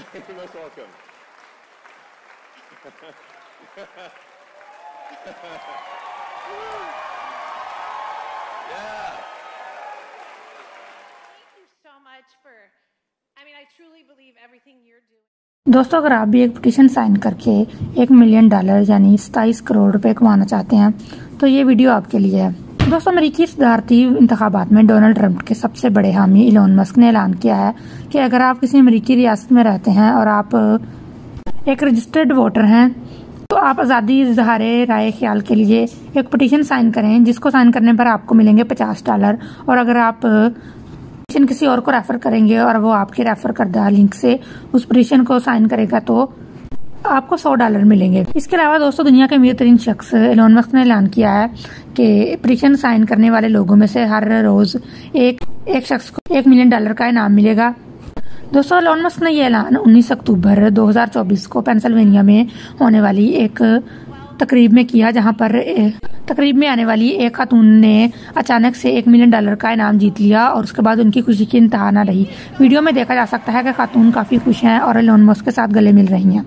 You're most welcome. yeah. Thank you so much for, I mean, I truly believe everything you're doing. दोस्तों अगर आप भी एक petition sign करके एक मिलियन डॉलर यानी सताईस करोड़ रुपए कमाना चाहते हैं तो ये वीडियो आपके लिए है दोस्तों अमरीकी सदारती इंतबात में डोनाल्ड ट्रंप के सबसे बड़े हामी इलोन मस्क ने ऐलान किया है कि अगर आप किसी अमरीकी रियासत में रहते हैं और आप, एक रजिस्टर्ड वोटर हैं तो आप आज़ादी इजहार राय ख्याल के लिए एक पटिशन साइन करें, जिसको साइन करने पर आपको मिलेंगे पचास डॉलर और अगर आप पटिशन किसी और को रेफर करेंगे और वो आपके रेफर करदा लिंक से उस पटिशन को साइन करेगा तो आपको सौ डॉलर मिलेंगे। इसके अलावा दोस्तों, दुनिया के अमीर तरीन शख्स एलोन मस्क ने ऐलान किया है कि पटिशन साइन करने वाले लोगों में से हर रोज एक एक शख्स को एक मिलियन डॉलर का इनाम मिलेगा। दोस्तों एलोन मस्क ने यह ऐलान 19 अक्टूबर 2024 को पेंसिल्वेनिया में होने वाली एक तकरीब में किया, जहाँ पर तकरीब में आने वाली एक खातून ने अचानक से एक मिलियन डॉलर का इनाम जीत लिया और उसके बाद उनकी खुशी की इंतहा न रही। वीडियो में देखा जा सकता है कि खातून काफ़ी खुश हैं और एलोन मस्क के साथ गले मिल रही हैं।